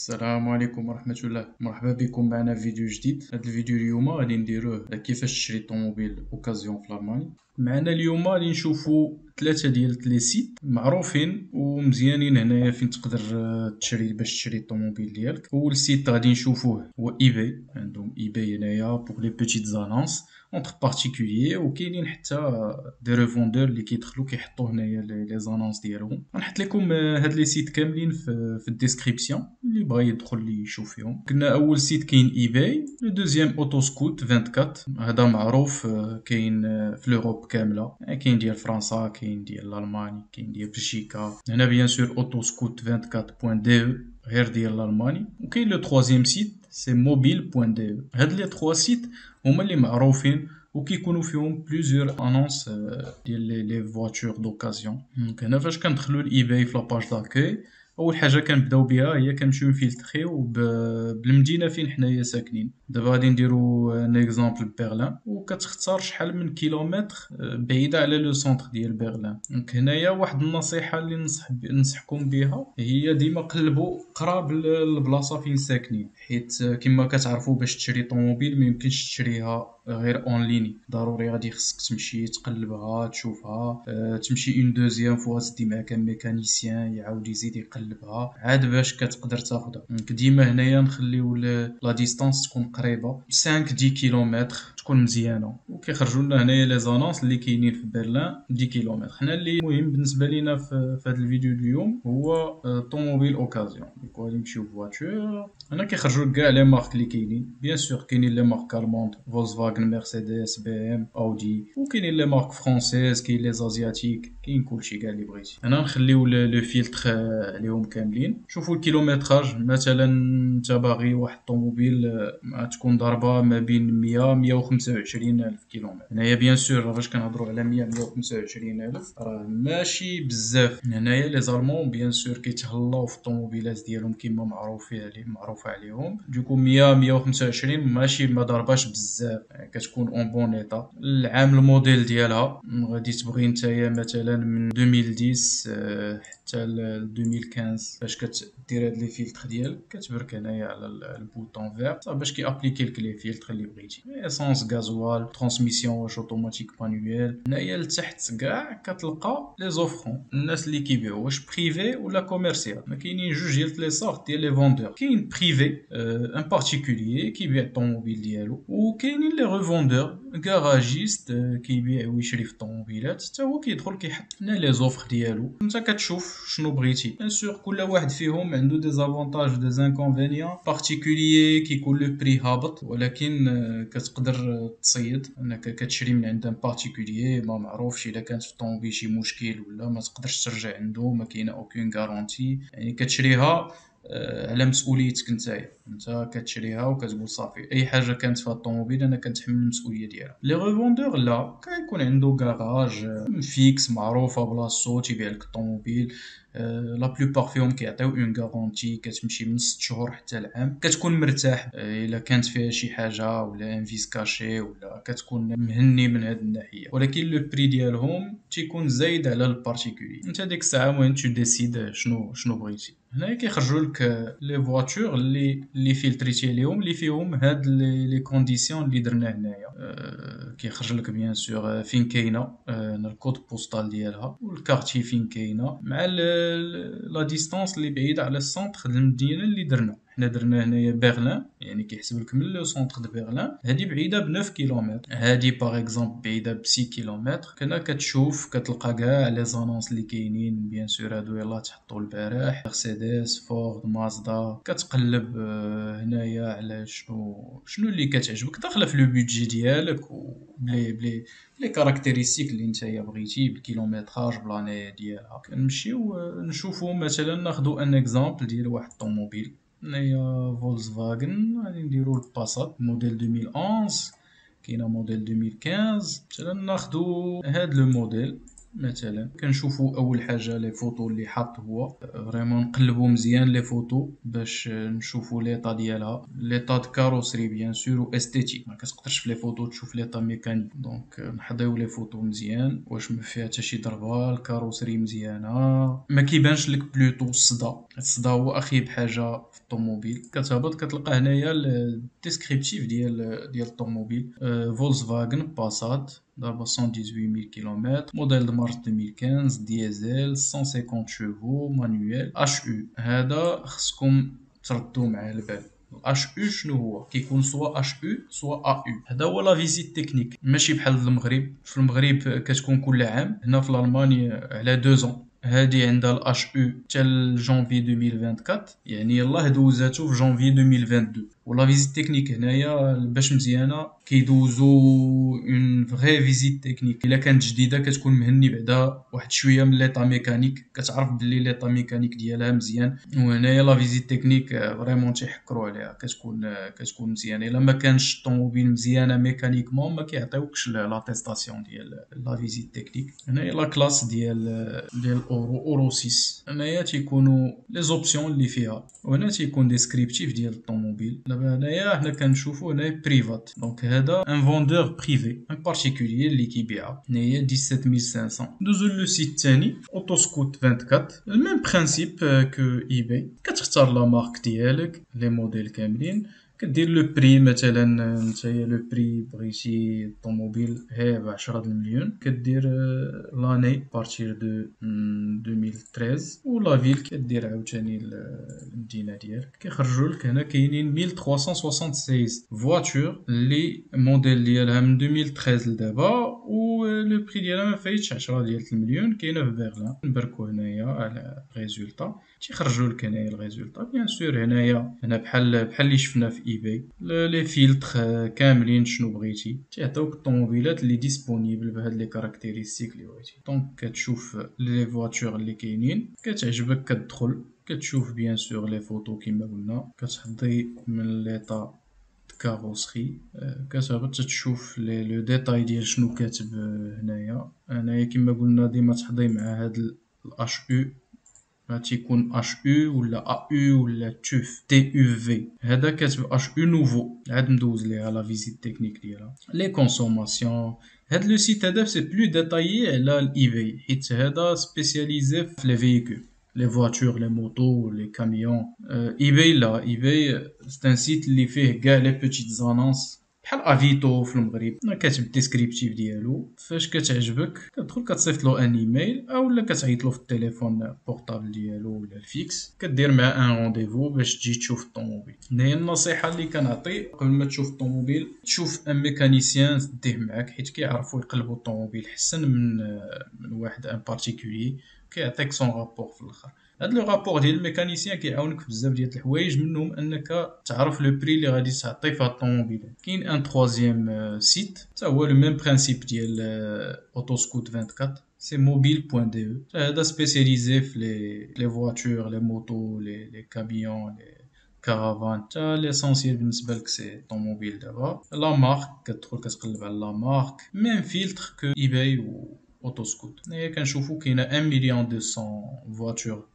السلام عليكم ورحمة الله. مرحبا بكم معنا في فيديو جديد. هذا الفيديو اليوم غادي نديروه كيفاش تشري طوموبيل occasion في المانيا معنا اليوم غادي نشوفوا ثلاثة ديال les sites معروفين ومزيانين هنايا فين تقدر آه، تشري باش تشري الطوموبيل ديالك. أول site غادي نشوفوه هو eBay. عندهم eBay هنايا pour les petites annonces entre particuliers وكاينين حتى des revendeurs اللي كيدخلوا كيحطوا هنايا les annonces ديالهم غنحط لكم هاد les sites كاملين في, في ال description اللي بغى يدخل لي يشوف فيهم قلنا اول site كاين eBay le deuxième AutoScout 24 هذا معروف كاين في l'Europe كامله كاين ديال فرنسا كاين ديال الالماني كاين ديال بلجيكا هنا bien sûr AutoScout 24 DE أو غير ديال الالماني وكاين le troisième site c'est mobile point DE أو هاد les trois sites هما اللي معروفين وكيكونوا فيهم plusieurs annonces ديال les voitures d'occasion donc هنا فاش كندخلوا ل eBay في la page d'accueil أول حاجة كنبداو بها هي كنمشيو نفلتريو بالمدينة فين حنايا ساكنين. دابا غادي نديرو un exemple ببرلين وكتختار شحال من كيلومتر آه، بعيدة على le centre ديال برلين donc هنايا واحد النصيحة اللي ننصح ننصحكم بها هي ديما قلبوا قراب البلاصة فين ساكنين. حيت كما كتعرفوا باش تشري طوموبيل ما يمكنش تشريها غير en ligne ضروري غادي خصك تمشي تقلبها تشوفها. أه تمشي une deuxième fois تدي معاك mécanicien يعاود يزيد يقلبها. عاد باش كتقدر تاخذها donc ديما هنايا نخليو la distance تكون قريبة. 5 10 كيلومتر تكون مزيانه وكيخرجوا لنا هنايا les annonces اللي كاينين في برلين 10 كيلومتر. حنا اللي مهم بالنسبة لينا في هذا الفيديو اليوم هو آه، طوموبيل occasion. Du coup غادي نمشيو voitures هنا كيخرجوا كاع les marques اللي كاينين. bien sûr كاينين les marques allemandes فولكسفاغن مرسيدس BM Audi وكاينين les marques françaises كاين les asiatiques. كاين كلشي كاع اللي بغيتي. هنا نخليو le filtre آه، عليهم كاملين. شوفوا الكيلومتراج. مثلا انت باغي واحد الطوموبيل آه، تكون ضربة ما بين 100 150 125000 كيلومتر. هنايا bien sûr فاش كنهضروا على 100 125000 راه ماشي بزاف. هنايا les Allemands bien sûr كيتهلاو في الطوموبيلات ديالهم كيما معروف عليهم معروفة عليهم. du coup 100 125 ماشي ما ضرباش بزاف. يعني كتكون en bon état العام الموديل ديالها غادي تبغي نتايا مثلا من 2010 حتى ل 2015 فاش كدير هاد les filtres ديالك كتبرك هنايا على ال bouton vert باش كي appliquer لك les filtres اللي بغيتي. essence gasoil transmission واش automatique manuelle هنايا لتحت كاع كتلقى les offrants. الناس اللي كيبيعوا واش privé ولا commercial ما كاينين جوج ديال les sortes ديال les vendeurs كاين privé un particulier كيبيع الطوموبيل ديالو وكاينين les revendeurs garagistes كيبيع ويشري في الطوموبيلات حتى هو كيدخل كيحط هنا les offres ديالو انت كتشوف شنو بغيتي bien sûr كل واحد فيهم عنده des avantages des inconvénients particulier كيكون le prix هابط ولكن كتقدر تصيد انك كتشري من عند ان ما معروفش الا كانت في الطوموبيل شي مشكل ولا ما تقدرش ترجع عنده ما كاينة aucune garantie يعني كتشريها على مسؤوليتك نتايا انت كتشريها وكتقول صافي. أي حاجة كانت في الطوموبيل أنا كنتحمل المسؤولية ديالها. les revendeurs لا كيكون عنده كراج fixe معروفة بلاصتو تيبيع لك الطوموبيل. la plupart فيهم كيعطيو une garantie كتمشي من 6 شهور حتى العام. كتكون مرتاح. إلا كانت فيها شي حاجة ولا un vice caché ولا كتكون مهني من هاد الناحية. ولكن le prix ديالهم تيكون زايد على ال particulier انت ديك الساعة المهم tu décides شنو شنو بغيتي. هنايا كيخرجوا لك les voitures اللي اللي فلتريتي عليهم اللي فيهم هاد les conditions اللي درنا هنايا. أه كيخرج لك bien sûr فين كاينة أه ال code postal ديالها وال quartier فين كاينة مع la distance اللي بعيدة على ال centre المدينة اللي درنا. حنا درنا هنايا برلين يعني كيحسب لك من le centre de Berlin هادي بعيدة ب 9 كيلومتر. هادي par exemple بعيدة ب 6 كيلومتر. كنا كتشوف كتلقى كاع les annonces اللي كاينين. bien sûr هادو يلاه تحطوا البارح. مرسيدس فورد مازدا. كتقلب آه، هنايا على شنو شنو اللي كتعجبك. داخله في le budget ديالك وبلي بلي les caractéristiques اللي نتايا بغيتي بالكيلومتراج ب l'année ديالها. كنمشيو آه، نشوفو. مثلا ناخدو un exemple ديال واحد الطوموبيل. هنايا فولكسفاغن غادي نديرو الباسات موديل 2011 كاينة موديل 2015 مثلا ناخدو هاد le modèle مثلا كنشوفوا اول حاجة les photos اللي حاط هو vraiment نقلبوا مزيان les photos باش نشوفوا l'état ديالها l'état de carrosserie bien sûr و esthétique ما كتقدرش في les photos تشوف l'état mécanique donc نحضيو les photos مزيان واش ما فيها حتى شي ضربه ال carrosserie مزيانه ما كيبانش لك plutôt الصدى الصدى هو اخيب حاجة في الطوموبيل. كتهبط كتلقى هنايا ال descriptif ديال ديال الطوموبيل. فولكس فاغن باسات ضربة 118000 كيلومتر. موديل de mars 2015 ديزل 150 chevaux manuelle. HU هذا خصكم تردو معاه البال. HU شنو هو؟ كيكون سوا اش أو سوا ا أو هذا هو la visite technique ماشي بحال المغرب. في المغرب كتكون كل عام. هنا في الالمانيا على deux ans هادي عندها ال HU حتى لجونفي 2024 يعني يلاه دوزاتو في جونفي 2022 و la visite technique هنايا باش مزيانة كيدوزو une vraie visite technique إلا كانت جديدة كتكون مهني بعدا واحد شوية من l'état mécanique كتعرف بلي l'état mécanique ديالها مزيان. وهنايا la visite technique vraiment تيحكرو عليها. كتكون كتكون مزيانة. إلا ما كانش الطوموبيل مزيانة mécaniquement ما كيعطيوكش l'attestation ديال la visite technique هنايا la classe ديال ديال euro euro 6 هنايا تيكونوا les options اللي فيها. وهنا تيكون descriptif ديال الطوموبيل. دابا هنايا حنا كنشوفو هنايا privat donc هذا un vendeur privé un particulier اللي كيبيعها هنايا 17500 ندوزو le site الثاني AutoScout 24 ال même principe que eBay كتختار la marque ديالك les modèles كاملين. كدير le prix مثلا نتايا le prix بغيتي طوموبيل هي ب 10 المليون. كدير l'année à partir de 2013 و la ville كدير عاوتاني المدينة ديالك. كيخرجوا لك هنا كاينين 1376 voitures اللي موديل ديالها من 2013 لدابا. و le prix ديالها ما فايتش 10 ديال المليون. كاينة في بيرلين نبركو هنايا على résultats تيخرجوا لك هنايا ال résultats. bien sûr هنايا هنا بحال بحال اللي شفنا في eBay les filtres كاملين شنو بغيتي. تيعطيوك الطوموبيلات اللي disponibles بهاد les caractéristiques اللي بغيتي. donc كتشوف les voitures اللي كاينين. كتعجبك كتدخل. كتشوف bien sûr les photos كيما قلنا. كتحضي من l'état carrosserie كتهبط تشوف les détails ديال شنو كاتب هنايا. هنايا كيما قلنا ديما تحضي مع هاد ال HU تيكون HU ولا AU ولا TÜV TÜV هذا كاتب HU nouveau عاد ندوز ليها la visite technique ديالها. les consommations هاد le site هذا c'est plus détaillé على ال eBay حيت هذا spécialisé في les véhicules les voitures les motos les camions eBay لا. eBay c'est un site اللي فيه كاع les petites annonces بحال Avito في المغرب كاتب ال descriptif ديالو. فاش كتعجبك كتدخل كتصيفط له un email اولا كتعيط له في التليفون portable ديالو ولا ال fixe كدير معاه un rendez-vous باش تجي تشوف الطوموبيل. هنايا النصيحة اللي كنعطي قبل ما تشوف الطوموبيل تشوف un mécanicien ديه معاك حيت كيعرفوا يقلبوا الطوموبيل حسن من من واحد un particulier كيعطيك son rapport في الآخر. هاد le rapport ديال ال mécanicien كيعاونك بزاف ديال الحوايج منهم أنك تعرف le prix اللي غادي تعطي في هاد الطوموبيل. كاين un troisième site حتى هو le même principe ديال AutoScout 24 c'est mobile point de أو هذا spécialisé في les les voitures les motos les les camions les caravanes حتى l'essentiel بالنسبة لك c'est طوموبيل دابا. la marque كتدخل كتقلب على la marque même filtre que eBay و AutoScout هنايا كنشوفو كاينة 1 مليون 200 voitures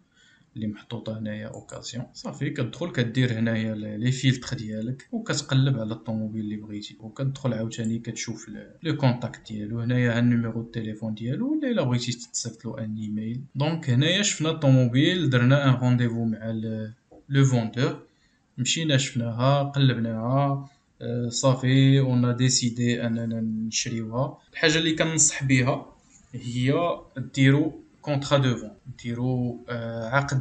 اللي محطوطة هنايا occasion. صافي كتدخل كدير هنايا les filtres ديالك وكتقلب على الطوموبيل اللي بغيتي. وكتدخل عاوتاني كتشوف le contact ديالو. هنايا ها ال numéro التليفون ديالو ولا إلا بغيتي تصيفط له un email. donc هنايا شفنا الطوموبيل درنا un rendez-vous مع le vendeur. مشينا شفناها قلبناها. صافي on décidé أننا نشريوها. الحاجة اللي كننصح بها هي ديرو contrat de vente ديرو عقد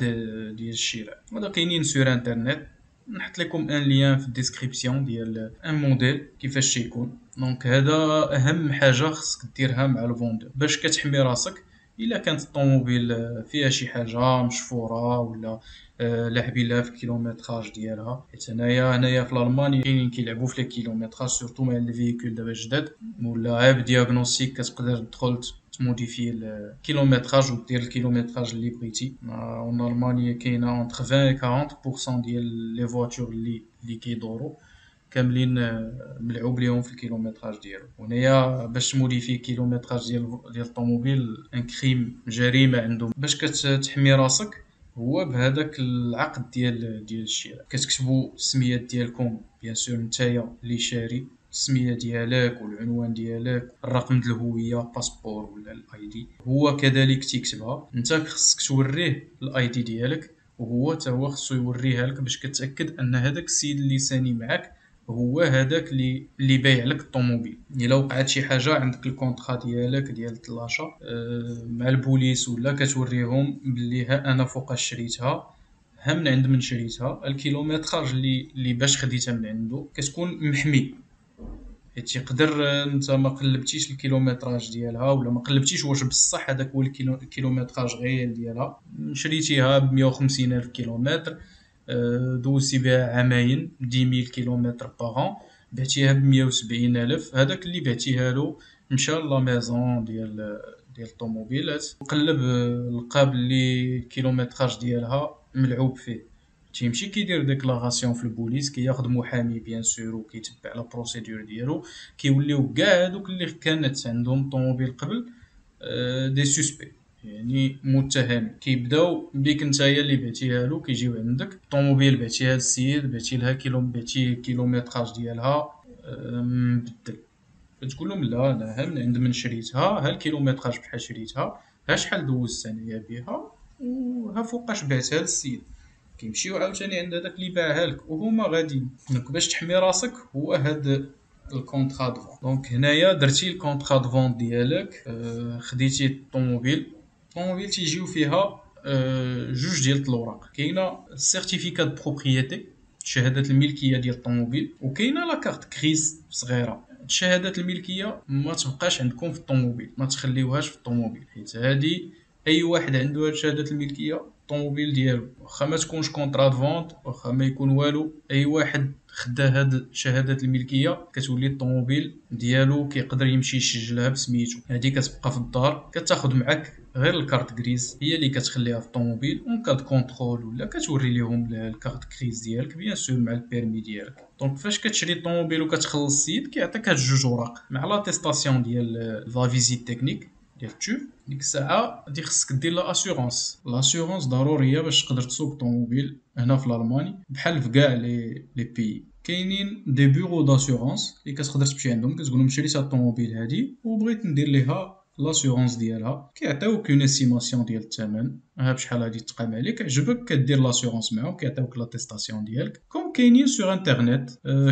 ديال الشراء هذا كاينين sur internet نحط لكم un lien في ال description ديال un modèle كيفاش تيكون donc هذا اهم حاجة خصك ديرها مع ال vendeur باش كتحمي راسك الا كانت الطوموبيل فيها شي حاجة مشفوره ولا لاعبين في ال kilométrage ديالها حيت هنايا هنايا في الالمان كاينين كيلعبوا في ال kilométrage surtout مع les véhicules دابا جداد ولا غير ب diagnostic كتقدر تدخل ت modifier ال kilométrage ودير ال kilométrage اللي بغيتي en المانيا كاينة entre 20 40% ديال les voitures اللي اللي كيدورو كاملين ملعوب ليهم في ال kilométrage ديالو هنايا باش ت modifier ال kilométrage ديال ديال الطوموبيل un crime جريمه عندهم باش كتحمي راسك هو بهذاك العقد ديال ديال الشراء كتكتبوا السميات ديالكم bien sûr نتايا اللي شاري السميه ديالك والعنوان ديالك الرقم ديال الهوية passeport ولا ال ID هو كذلك تيكتبها. أنت خصك توريه ال ID ديالك وهو حتى هو خصو يوريها لك باش كتأكد أن هذاك السيد اللي ساني معاك هو هذاك اللي اللي بايع لك الطوموبيل. إلا وقعت شي حاجة عندك ال contrat ديالك ديال l'achat أه مع البوليس ولا كتوريهم بلي ها أنا فوقاش شريتها ها من عند من شريتها. ال kilométrage اللي اللي باش خديتها من عنده كتكون محمي. حيت يقدر انت ما قلبتيش ال kilométrage ديالها ولا ما قلبتيش واش بصح هذاك هو ال kilométrage réel ديالها. شريتيها ب 150 ألف kilomètres آه، دوزتي بها عامين 10000 kilomètres par بعتيها ب 170 ألف. هذاك اللي بعتيها له مشى la maison ديال ديال الطوموبيلات. وقلب لقى بلي ال kilométrage ديالها ملعوب فيه. تيمشي كيدير déclaration في البوليس كياخد محامي bien sûr وكيتبع la procédure ديالو كيوليو كاع هادوك اللي كانت عندهم طوموبيل قبل des suspects يعني متهم كيبداو بيك نتايا اللي بعتيها له كيجيو عندك الطوموبيل بعتيها للسيد بعتي لها كيلو بعتي kilométrage ديالها مبدل فتقول لهم لا لا ها من عند من شريتها ها ال kilométrage بحال شريتها ها شحال دوزت انايا بها وها فوقاش بعتها للسيد كيمشيو عاوتاني عند هذاك اللي باعها لك وهما غاديين. donc باش تحمي راسك هو هاد ال contrat de donc هنايا درتي ال contrat de ديالك آه خديتي الطوموبيل الطوموبيل تيجيو فيها آه جوج ديال الاوراق كاينة ال certificat de propriété شهادة الملكية ديال الطوموبيل وكاينة la carte grise صغيرة. شهادات الملكية ما تبقاش عندكم في الطوموبيل ما تخليوهاش في الطوموبيل. حيت هادي أي واحد عنده هاد شهادة الملكية الطوموبيل ديالو. واخا ما تكونش contrat vente واخا ما يكون والو أي واحد خدا هاد شهادة الملكية كتولي الطوموبيل ديالو كيقدر يمشي يسجلها بسميتو. هادي كتبقى في الدار كتاخد معاك غير ال carte grise. هي اللي كتخليها في الطوموبيل en cas de contrôle ولا كتوري ليهم ال carte grise ديالك bien sûr مع ال permis ديالك. donc فاش كتشري الطوموبيل وكتخلص السيد كيعطيك هاد جوج اوراق مع l'attestation ديال la visite technique ديال ال TÜV ديك الساعة غادي خصك دير l'assurance l'assurance ضروريه باش تقدر تسوق طوموبيل هنا في الالماني بحال في كاع les les pays كاينين des bureaux d'assurance اللي كتقدر تمشي عندهم كتقول لهم شريت هاد الطوموبيل هادي وبغيت ندير ليها l'assurance ديالها كيعطيوك une estimation ديال الثمن ها بشحال غادي تقام عليك عجبك كدير l'assurance معاهم كيعطيوك l'attestation ديالك comme كاينين sur internet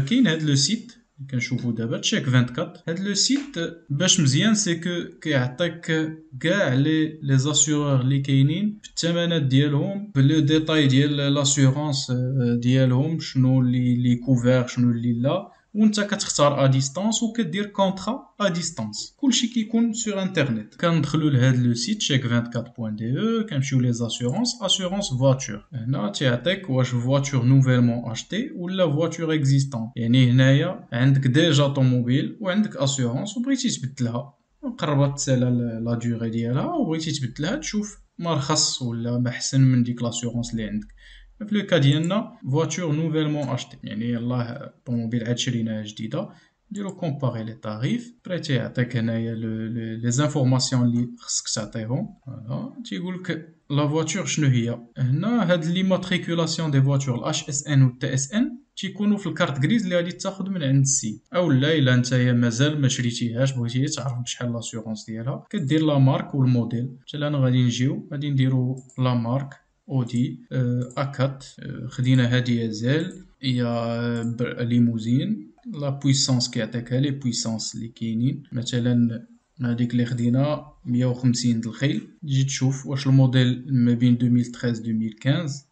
كاين هاد le site كنشوفو دابا. Check 24 هاد le site باش مزيان c'est que كيعطيك كاع les les assureurs اللي كاينين بالثمنات ديالهم plus détails ديال l'assurance ديالهم شنو اللي لي couvert شنو اللي لا. وانت كتختار à distance وكدير contrat à distance كلشي كيكون sur internet كندخلو لهاد le site Check 24 de أو كنمشيو les assurances assurance voiture هنا تيعطيك واش voiture nouvellement achetée ولا voiture existante يعني هنايا عندك déjà طوموبيل وعندك assurance وبغيتي تبدلها. قربت تسالى la durée ديالها وبغيتي تبدلها تشوف ما ولا ما احسن من ديك l'assurance اللي عندك. في le cas ديالنا voiture nouvellement achetée يعني يلاه طوموبيل عاد شريناها جديدة. نديرو comparer les tarifs après تيعطيك هنايا les informations اللي خصك تعطيهم. voilà تيقولك la voiture شنو هي؟ هنا هاد les immatriculations des voitures ال HSN و TSN تيكونوا في ال carte grise اللي غادي تاخذ من عند السيد أو لا إلا نتايا مازال ما شريتيهاش بغيتي تعرف بشحال l'assurance ديالها. كدير la marque والموديل مثلا غادي نجيو غادي نديرو la marque Audi A quatre خدينا هادي زال هي ليموزين la puissance كيعطيكها les puissances اللي كاينين. مثلا هذيك اللي خدينا 150 د الخيل. تجي تشوف واش الموديل ما بين 2013 2015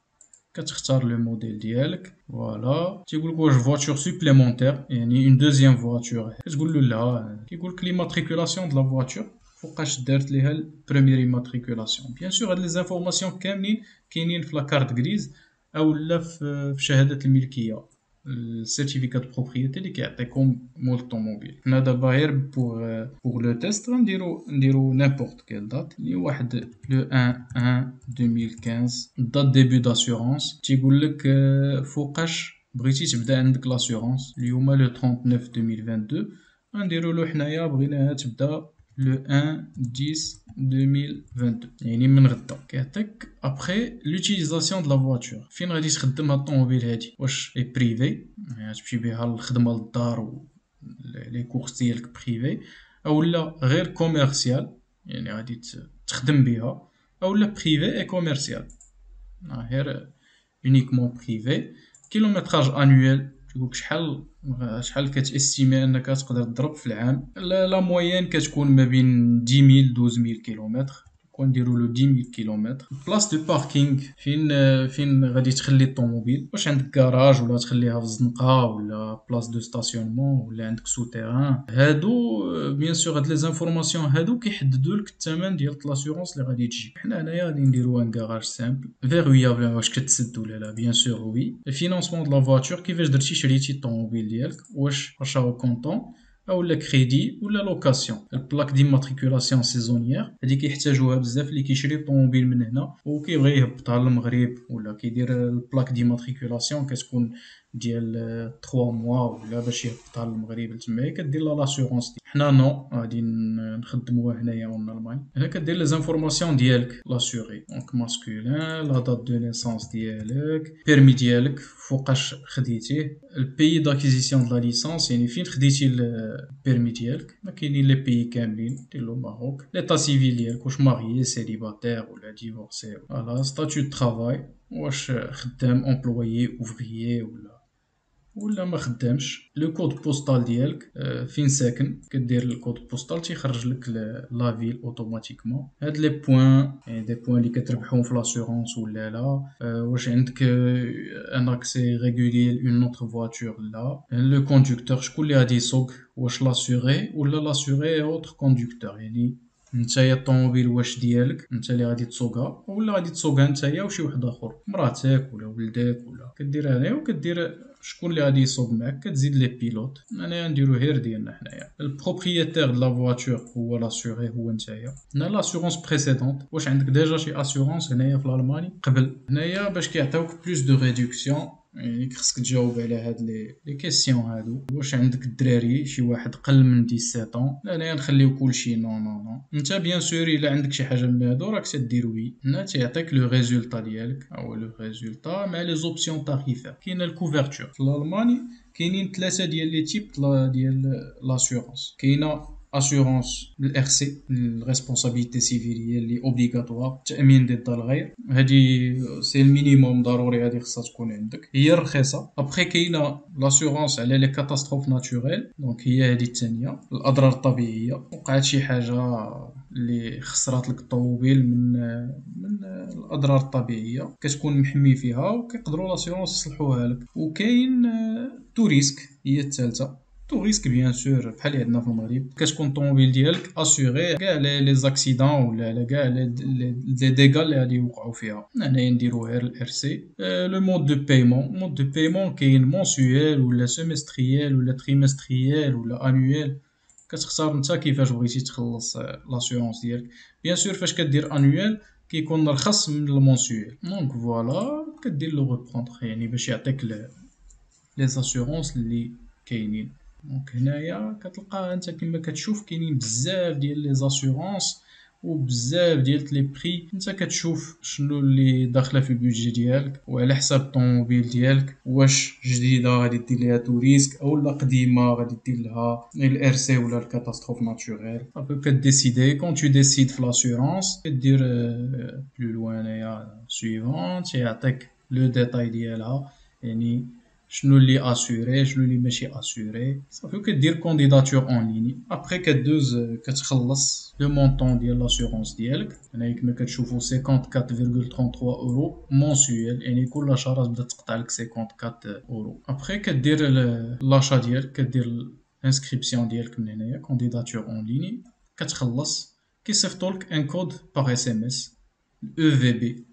كتختار le modèle ديالك. voilà. تيقول لك واش voiture supplémentaire يعني une deuxième voiture كتقول له لا. كيقول l'immatriculation د la voiture فوقاش دارت ليها ال première immatriculation bien sûr هاد les informations كاملين كاينين في la carte grise أو لا في شهاده الملكية. ال certificat propriété اللي كيعطيكم مول الطوموبيل. حنا دابا غير pour pour le test غنديرو نديرو n'importe quelle date اللي واحد le 1 1 2015 date début d'assurance تيقول لك فوقاش بغيتي تبدأ عندك l'assurance اليوم le 39 2022 غنديرو له حنايا بغيناها تبدأ le 1 10 2022 يعني من غدا كيعطيك après l'utilisation de la voiture فين غادي تخدم هاد الطوموبيل هادي؟ واش et privé يعني تمشي بها للخدمة للدار و les courses ديالك privé أو لا غير commercial يعني غادي تخدم بها. أو لا privé et commercial غير uniquement privé kilométrage annuel تقولك شحال شحال كتاستيمي انك تقدر تضرب في العام la moyenne كتكون ما بين 10000 12000 كيلومتر ونديرو له 10000 كيلومتر place de parking فين فين غادي تخلي الطوموبيل واش عندك كراج ولا تخليها في الزنقه ولا place de stationnement ولا عندك sous-terrain هادو bien sûr هاد les informations هادو كيحددوا لك الثمن ديال l'assurance اللي غادي تجي حنا هنايا غادي نديرو un garage simple verrouillable واش كتسد ولا لا bien sûr oui ال financement de la voiture كيفاش درتي شريتي الطوموبيل ديالك واش achat au comptant اولا كريدي ولا location ال plaque d'immatriculation saisonnière هادي كيحتاجوها بزاف اللي كيشري طوموبيل من هنا. وكيبغي يهبطها للمغرب ولا كيدير ال plaque d'immatriculation كتكون ديال 3 mois ولا باش يهبطها للمغرب تما كدير لا l'assurance حنا non غادي نخدموها هنايا en Allemagne. هنا كدير les informations ديالك. l'assuré donc masculin la date de naissance ديالك permis ديالك فوقاش خديتيه. ال pays d'acquisition de la licence يعني فين خديتي ال permis ديالك؟ ما كاينين les pays كاملين. دير le Maroc l'état civil ديالك واش marié célibataire ولا divorcé voilà statut de travail واش خدام employé ouvrier ولا ولا ما خدامش. le code postal ديالك فين ساكن؟ كدير ال code postal تيخرج لك la ville automatiquement هاد les points des points اللي كتربحهم في l'assurance ولا لا. واش عندك un accès régulier une autre voiture لا. le conducteur شكون اللي غادي يسوق؟ واش l'assuré ولا l'assuré autre conducteur يعني نتايا الطوموبيل واش ديالك؟ انت اللي غادي تسوقها. ولا غادي تسوقها نتايا وشي واحد آخر. مراتك ولا ولدك ولا. كدير هنايا وكدير شكون اللي غادي يسوق معاك؟ كتزيد les pilotes. انايا نديرو غير ديالنا حنايا. ال propriétaire de la voiture هو l'assuré هو نتايا. هنا l'assurance précédente واش عندك déjà شي assurance هنايا في الألماني؟ قبل. هنايا باش كيعطيوك plus de réduction يعني خصك تجاوب على هاد لي لي كيسيون هادو. واش عندك الدراري؟ شي واحد قل من 17 لا انايا نخليو كلشي non non non انت bien sûr إلا عندك شي حاجة من هادو راك تدير oui. هنا تيعطيك le résultat ديالك. أو le résultat مع les options tarifaires كاينة ال couverture في الألماني كاينين ثلاثة ديال les types ديال l'assurance كاينة assurance ال RC ال responsabilité civile اللي obligatoire تامين ضد الغير هادي c'est ال minimum ضروري هادي خصها تكون عندك هي رخيصه ابخي كاينة l'assurance على les catastrophes naturelles donc هي هادي الثانية الاضرار الطبيعيه وقعت شي حاجة اللي خسرات لك الطوموبيل من من الاضرار الطبيعيه كتكون محمي فيها وكيقدروا l'assurance يصلحوها لك وكاين tous risques هي الثالثه tous risques bien sûr بحال اللي عندنا في المغرب كتكون الطوموبيل ديالك assurée كاع les accidents ولا كاع les dégâts اللي غادي يوقعوا فيها هنايا نديرو غير ال RC le mode de paiement mode de paiement كاين mensuel ولا semestriel ولا trimestriel ولا annuel كتختار نتا كيفاش بغيتي تخلص l'assurance ديالك bien sûr فاش كدير annuel كيكون رخص من ال mensuel donc voilà كدير le reprendre يعني باش يعطيك les assurances اللي كاينين donc هنايا كتلقى انت كما كتشوف كاينين بزاف ديال les assurances وبزاف ديال les prix. انت كتشوف شنو اللي داخله في ال budget ديالك وعلى حساب الطوموبيل ديالك واش جديده غادي دير ليها tous risques اولا قديمة غادي دير لها ال RC ولا ال catastrophes naturelles après كديسيدي quand tu décides في l'assurance كدير plus loin هنايا suivant تيعطيك le détail ديالها يعني شنو اللي assuré شنو اللي ماشي assuré صافي كدير candidature en ligne après كدوز كتخلص le montant ديال l'assurance ديالك هنايا كما كتشوفو 54.33 اورو mensuel يعني كل شهر تبدا تقطع لك 54 اورو ابخي كدير l'achat ديالك كدير ال inscription ديالك من هنايا candidature en ligne كتخلص كيصيفطولك ان كود باغ اس ام اس أو في بي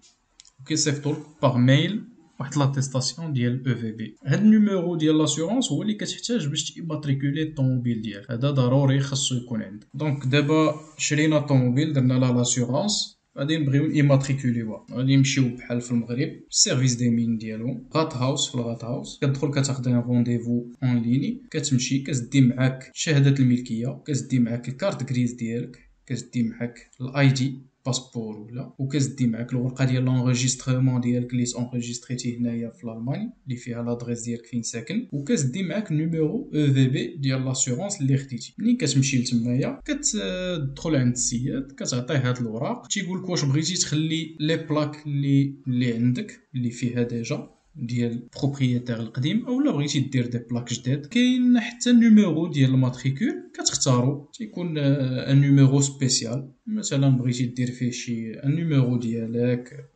كيصيفطولك par mail واحد l'attestation ديال eVB هاد ال numéro ديال l'assurance هو اللي كتحتاج باش تيماتريكولي الطوموبيل ديالك. هذا ضروري خاصو يكون عندك. donc دابا شرينا الطوموبيل درنا la l'assurance غادي نبغيو ايماتريكوليوها غادي نمشيو بحال في المغرب ال service des mines ديالهم. Rathaus في ال Rathaus كتدخل كتاخد un rendez-vous en ligne كتمشي كتدي معاك شهادة الملكية. كتدي معاك ال carte grise ديالك. كتدي معاك ال ID passeport ولا وكتدي معاك الورقه ديال l'enregistrement ديالك اللي تونغيستريتي هنايا في الالماني اللي فيها l'adresse ديالك فين ساكن وكتدي معاك numéro eVB ديال l'assurance اللي خديتي ملي كتمشي لتمايا كتدخل عند السياد كتعطيه هاد الوراق تيقول لك واش بغيتي تخلي les plaques اللي اللي عندك اللي فيها déjà ديال propriétaire القديم أولا بغيتي دير des plaques جداد كاين حتى ال numéro ديال ال matricule كتختارو. تيكون un numéro spécial مثلا بغيتي دير فيه شي ال numéro ديالك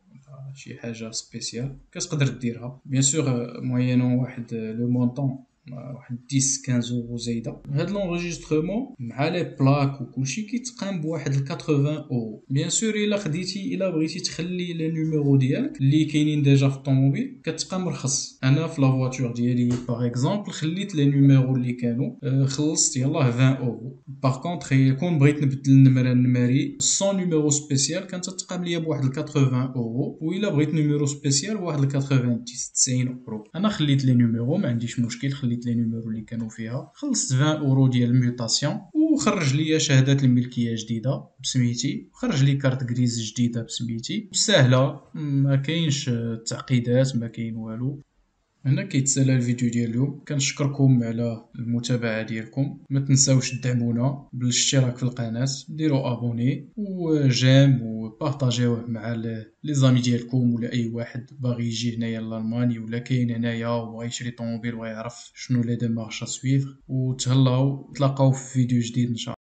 شي حاجة spéciale كتقدر ديرها. bien sûr moyennant واحد le montant واحد 10 15 اورو زايدة. هاد l'enregistrement مع les plaques وكلشي كيتقام بواحد 80 أورو. bien sûr إلا خديتي إلا بغيتي تخلي les numéros ديالك اللي كاينين déjà في الطوموبيل كتقام رخص. أنا في la facture ديالي par exemple خليت les numéros اللي كانوا خلصت يلاه 20 أورو. par contre كون بغيت نبدل النمرة النمري 100 numéro spécial كانت تقام ليا بواحد 80 أورو. وإلا بغيت numéro spécial واحد 90 90 أورو. أنا خليت les numéros ما عنديش مشكل خليت خليت les numéros اللي كانوا فيها. خلصت 20 أورو ديال ال mutation وخرج لي شهاده الملكية جديدة بسميتي خرج لي carte grise جديدة بسميتي. سهلة ما كاينش تعقيدات ما كاين والو. هنا كيتسالى الفيديو ديال اليوم كنشكركم على المتابعة ديالكم. ما تنساوش تدعمونا بالاشتراك في القناة ديروا abonner و j'aime وبارطاجيوه مع les amis ديالكم ولا أي واحد باغي يجي هنايا لألماني ولا كاين هنايا وبغى يشري طوموبيل ويعرف شنو les démarches à suivre وتهلاو تلاقاو في فيديو جديد إن شاء الله.